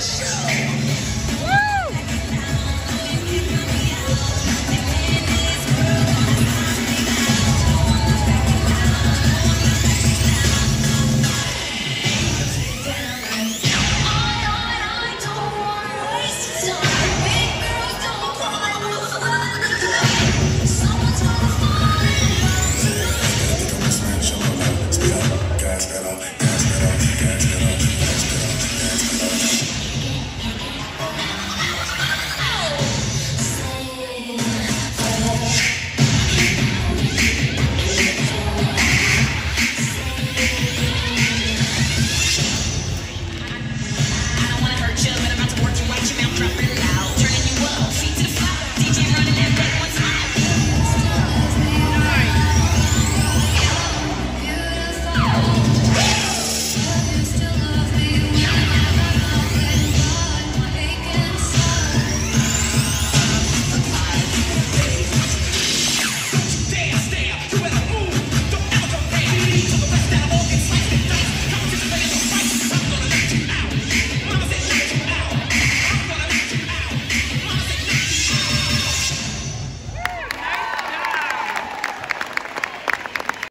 show.